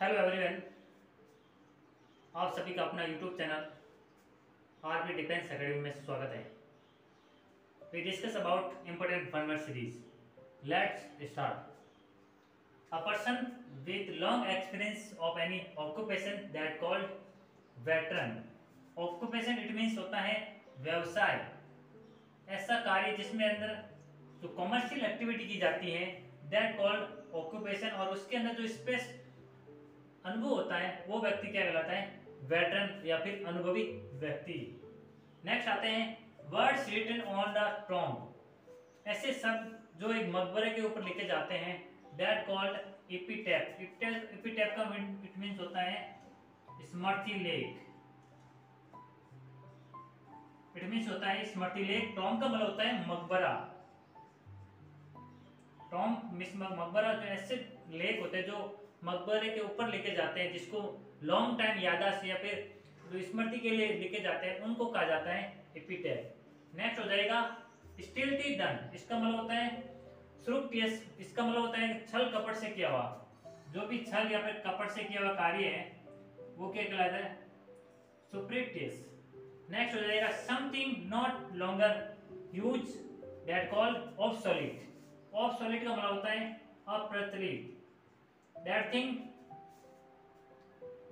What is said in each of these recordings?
Hello everyone आप सभी का अपना YouTube channel army defence academy में स्वागत है। We discuss about important one series let's start a person with long experience of any occupation that called veteran occupation it means होता है व्यवसाय। ऐसा कार्य जिसमें अंदर जो कॉमर्शियल एक्टिविटी की जाती है दैट कॉल्ड ऑक्यूपेशन और उसके अंदर जो स्पेस अनुभव होता है, वो व्यक्ति क्या कहलाता है? वेटरन या फिर अनुभवी व्यक्ति। नेक्स्ट आते हैं words written on the tomb ऐसे शब्द जो एक मकबरे के ऊपर लिखे जाते हैं दैट कॉल्ड इपीटैप इपीटैप का इट मींस होता है, स्मृति लेख। इट मींस होता है स्मृति लेख। टॉम का मतलब होता है मकबरा। टॉम मिस मकबरा जो ऐसे लेख होते हैं जो मकबरे के ऊपर लेके जाते हैं, जिसको लॉन्ग टाइम यादाश्त या फिर स्मृति के लिए लेके जाते हैं, उनको कहा जाता है एपिटेप नेक्स्ट हो जाएगा स्टील टी डन इसका मतलब होता है सुरुक्टियस इसका मतलब होता है छल कपट से किया हुआ। जो भी छल या फिर कपट से किया हुआ कार्य है, वो क्या कहलाता है? सुप्रिटियस नेक्स्ट हो जाएगा something not longer use that called obsolete obsolete का मतलब होता है अप्रचलित. That thing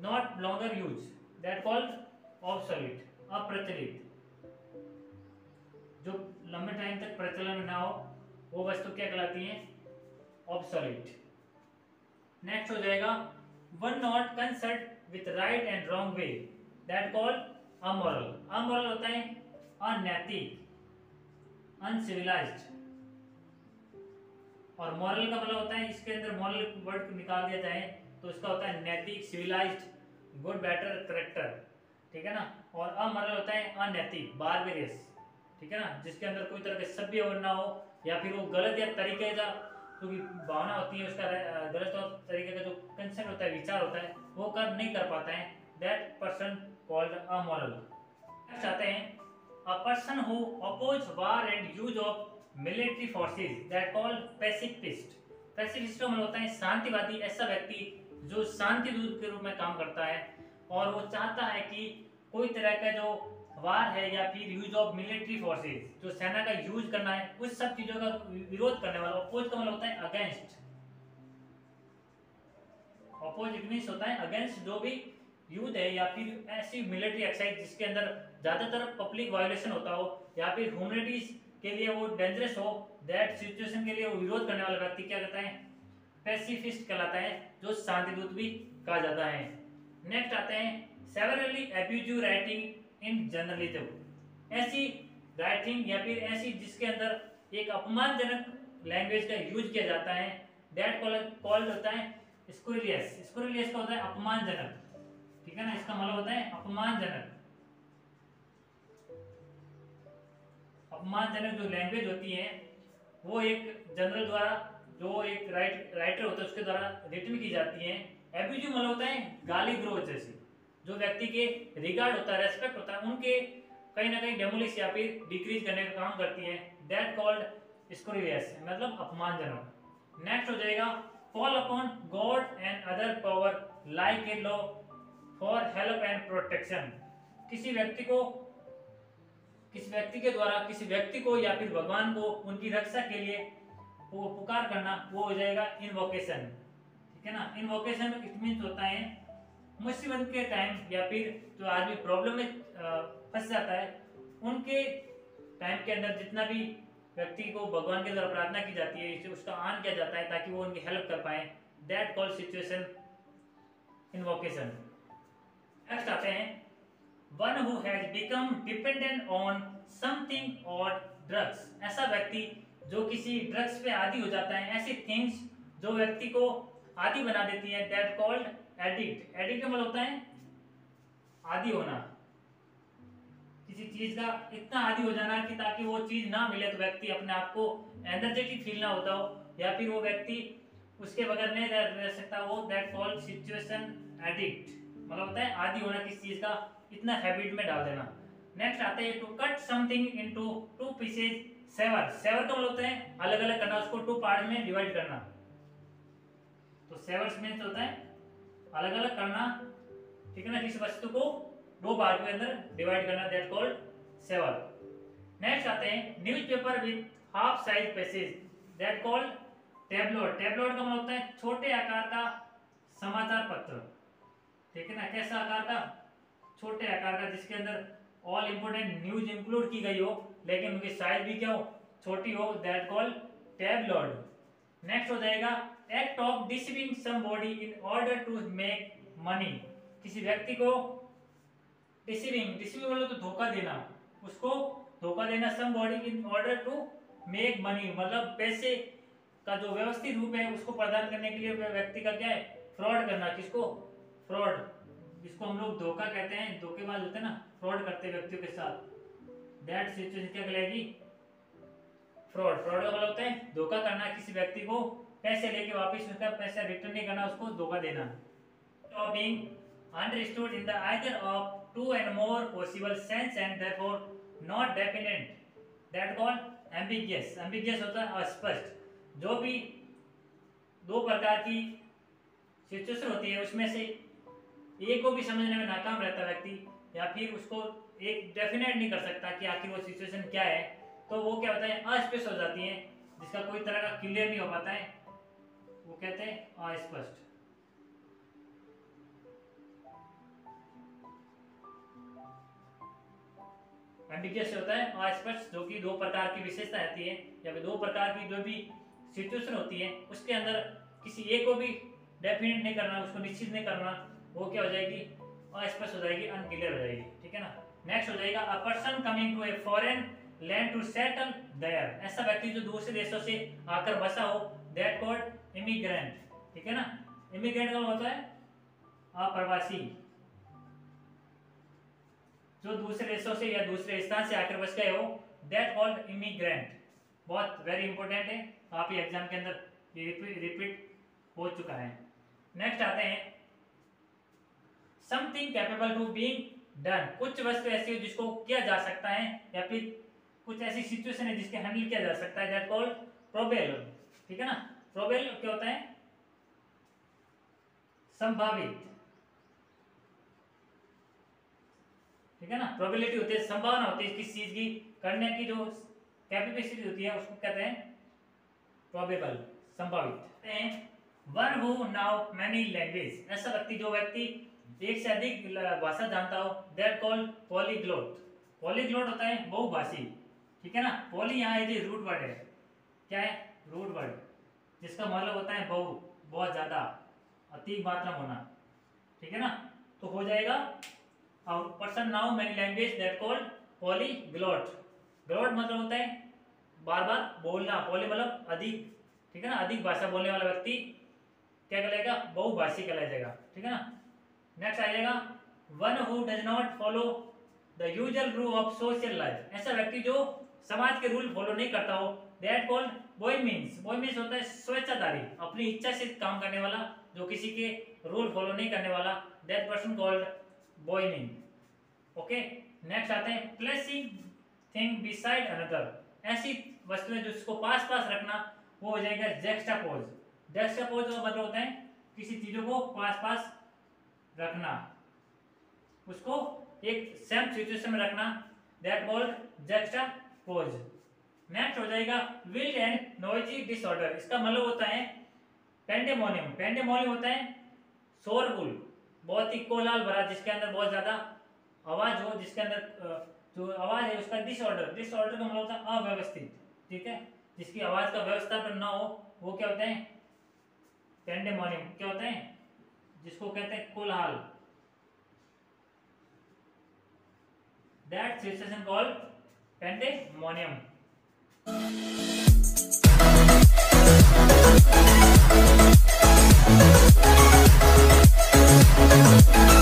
not longer used that called obsolete अप्रचलित जो लंबे टाइम तक प्रचलन ना हो, वो वस्तु क्या कहलाती है? ऑब्सोलीट नेक्स्ट हो जाएगा one not concert with right and wrong way that called amoral amoral होता है अनैतिक अनसिविलाइज्ड और मॉरल का मतलब होता है इसके अंदर मॉरल वर्ड निकाल दिया जाए तो इसका होता है नैतिक सिविलाइज्ड गुड बेटर करेक्टर ठीक है ना? और अमॉरल होता है अनैतिक बारबेरियस ठीक है ना? जिसके अंदर कोई तरह के सभ्य ना हो, या फिर वो गलत या तरीके का जो भावना होती है उसका, गलत और तरीके का जो कंसेप्ट होता है, विचार होता है, वो कर नहीं कर पाता है। दैट पर्सन कॉल्ड अमोरल चाहते हैं a person who oppose war and use of military forces that called pacifist pacifist का मतलब होता है शांतिवादी, ऐसा व्यक्ति जो शांति दूत के रूप में काम करता है और वो चाहता है कि कोई तरह का जो वार है या फिर यूज़ ऑफ़ मिलिट्री फोर्सेस जो सेना का यूज़ करना है, उस सब चीज़ों का विरोध करने वाला अपोज का मतलब होता है अगेंस्ट अपोजिट मीन्स होता है अगेंस्ट जो भी युद्ध है या फिर ऐसी मिलिट्री एक्सरसाइज जिसके अंदर ज़्यादातर पब्लिक वायोलेशन होता हो, या फिर ह्यूमनिटीज के लिए वो डेंजरस हो दैट सिचुएशन के लिए वो विरोध करने वाला व्यक्ति क्या कहता है? पैसिफिस्ट कहलाता है, जो शांति दूत भी कहा जाता है। नेक्स्ट आते हैं severely abusive writing in journalism ऐसी राइटिंग या फिर ऐसी जिसके अंदर एक अपमानजनक लैंग्वेज का यूज़ किया जाता है दैट कॉल्ड होता है स्कुरिलियस स्कुरिलियस का होता है अपमानजनक। ठीक है ना? इसका मतलब होता है अपमानजनक। अपमानजनक जो लैंग्वेज होती है, वो एक जनरल द्वारा, जो एक राइट राइटर होता है, उसके द्वारा रिटन की जाती है। एब्यूजिव मतलब होता है, गाली ग्रोज जैसे। जो व्यक्ति के रिगार्ड होता है रेस्पेक्ट होता है, उनके कहीं ना कहीं डेमोलिश या फिर डिक्रीज करने का काम करती है। दैट कॉल्ड स्कोरियस मतलब अपमानजनक। नेक्स्ट हो जाएगा call upon god and other power like a law for help and protection किसी व्यक्ति को किसी व्यक्ति के द्वारा, किसी व्यक्ति को या फिर भगवान को, उनकी रक्षा के लिए वो पुकार करना, वो हो जाएगा इनवोकेशन ठीक है ना? इनवोकेशन इट मीन होता है? मुसीबत के टाइम या फिर जो आदमी प्रॉब्लम में फंस जाता है, उनके टाइम के अंदर जितना भी व्यक्ति को भगवान के द्वारा प्रार्थना की जाती है उसका आन किया जाता है ताकि वो उनकी हेल्प कर पाए. That call situation invocation next आते हैं. One who has become dependent on something और ड्रग्स ऐसा व्यक्ति जो किसी ड्रग्स पे आदि हो जाता है, ऐसी थिंग्स जो व्यक्ति को आदि बना देती है दैट कॉल्ड एडिक्ट एडिक्ट का मतलब होता है आदि होना। किसी चीज़ का इतना आदि हो जाना कि ताकि वो चीज़ ना मिले तो व्यक्ति अपने आप को एनर्जेटिक फील ना होता हो, या फिर वो व्यक्ति उसके बगैर नहीं रह सकता, वो दैट कॉल्ड सिचुएशन एडिक्ट मतलब होता है, आदि होना किसी चीज़ का? इतना हैबिट में डाल देना। नेक्स्ट आते हैं to cut something into two pieces sever sever का मतलब होता है अलग अलग करना, उसको टू पार्ट में डिवाइड करना। तो सेवर्स मीन्स होता है अलग अलग करना, ठीक है ना, किसी वस्तु को दो भाग के अंदर डिवाइड करना दैट कॉल्ड सेवल नेक्स्ट आते हैं newspaper with half size pages that called tabloid tabloid का मतलब होता है, छोटे आकार का समाचार पत्र। ठीक है ना कैसा आकार का, छोटे आकार का, जिसके अंदर ऑल इंपोर्टेंट न्यूज़ इंक्लूड की गई हो, लेकिन उनकी साइज़ भी क्या हो, छोटी हो दैट कॉल टेबलॉइड नेक्स्ट हो। जाएगा act of deceiving somebody in order to make money किसी व्यक्ति को डिसीविंग डिसीविंग बोलो तो धोखा देना, उसको धोखा देना somebody in order to make money मतलब पैसे का जो व्यवस्थित रूप है, उसको प्रदान करने के लिए व्यक्ति का क्या है? फ्रॉड करना, किसको? फ्रॉड, जिसको हम लोग धोखा कहते हैं धोखेबाज होते हैं ना, फ्रॉड करते व्यक्तियों के साथ। दैट सिचुएशन क्या कहलाएगी? फ्रॉड फ्रॉड का मतलब होता है धोखा करना किसी व्यक्ति को, पैसे लेके वापस उसका पैसा रिटर्न नहीं करना, उसको धोखा देना। Of being understood in the either of two and more possible sense and therefore not definite that called ambiguous. Ambiguous होता है अस्पष्ट। जो भी दो प्रकार की सिचुएशन होती है, उसमें से एक को भी समझने में नाकाम रहता व्यक्ति, या फिर उसको एक डेफिनेट नहीं कर सकता कि आखिर वो सिचुएशन क्या है तो वो क्या होता है, अस्पष्ट हो जाती है, जिसका कोई तरह का क्लियर नहीं हो पाता है। वो कहते हैं अस्पष्ट। एम्बिगियस होता है अस्पष्ट, जो कि दो प्रकार की विशेषता रहती है, या दो प्रकार की जो भी सिचुएशन होती है, उसके अंदर किसी एक को भी डेफिनेट नहीं करना, उसको निश्चित नहीं करना वो क्या हो जाएगी? अस्पष्ट हो जाएगी अनक्लियर हो जाएगी, ठीक है ना? नेक्स्ट हो जाएगा a person coming to a foreign land to settle there ऐसा व्यक्ति जो दूसरे देशों से आकर बसा हो दैट कॉल्ड इमिग्रेंट ठीक है ना? इमिग्रेंट का मतलब होता है अप्रवासी। जो दूसरे देशों से या दूसरे स्थान से आकर बस गए हो दैट कॉल्ड इमिग्रेंट बहुत वेरी इंपॉर्टेंट है। आप ये एग्ज़ाम के अंदर रिपीट हो चुका है। नेक्स्ट आते हैं। Something capable to being done कुछ वस्तु ऐसी हो जिसको किया जा सकता है, या फिर कुछ ऐसी सिचुएशन है जिसके हैंडल किया जा सकता है दैट कॉल्ड प्रोबेल ठीक है ना? प्रोबेल क्या होता है? संभावित. ठीक है ना? प्रोबेबिलिटी होती है, संभावना होती है किसी चीज़ की, करने की जो कैपेबिलिटी होती है, उसको कहते हैं प्रोबेबल संभावित. One who now many language ऐसा व्यक्ति, जो व्यक्ति एक से अधिक भाषा जानता हो दैट कॉल्ड पॉलीग्लोट पॉलीग्लोट होता है बहुभाषी, ठीक है ना? पॉली यहाँ ये रूट वर्ड है। क्या है? रूट वर्ड जिसका मतलब होता है बहु, बहुत ज़्यादा अधिक मात्रा होना, ठीक है ना? तो हो जाएगा और person now many language that called polyglot gloat मतलब होता है बार बार बोलना पॉली मतलब अधिक, ठीक है ना? अधिक भाषा बोलने वाला व्यक्ति क्या कहलाएगा? बहुभाषी कहलाया जाएगा ठीक है ना? नेक्स्ट आ जाएगा one who does not follow the usual rule of social life ऐसा व्यक्ति जो समाज के रूल फॉलो नहीं करता हो that called boy means boy means होता है स्वेच्छाधारी, अपनी इच्छा से काम करने वाला, जो किसी के रूल फॉलो नहीं करने वाला that person called bohemian okay next आते हैं प्लेसिंग थिंग बिसाइड अनदर ऐसी वस्तुएँ जिसको पास पास रखना, वो हो जाएगा जेक्स्टापोज जेक्स्टापोज का मतलब होता है किसी चीज़ों को पास पास रखना। उसको एक सेम सिचुएशन में रखना। दैट कॉल्ड जेक्स्टापोज नेक्स्ट हो जाएगा विल्ड एंड नॉइजी डिसऑर्डर इसका मतलब होता है पेंडेमोनियम पेंडेमोनियम होता है शोरगुल। बहुत ही कोलाल भरा, जिसके अंदर बहुत ज़्यादा आवाज़ हो, जिसके अंदर जो आवाज़ है उसका डिसऑर्डर डिसऑर्डर का मतलब होता है अव्यवस्थित, ठीक है? जिसकी आवाज़ का व्यवस्थापन ना हो, वो क्या होता है? पेंडेमोनियम क्या होता है? जिसको कहते हैं कोलहाल। That situation called pandemonium Thank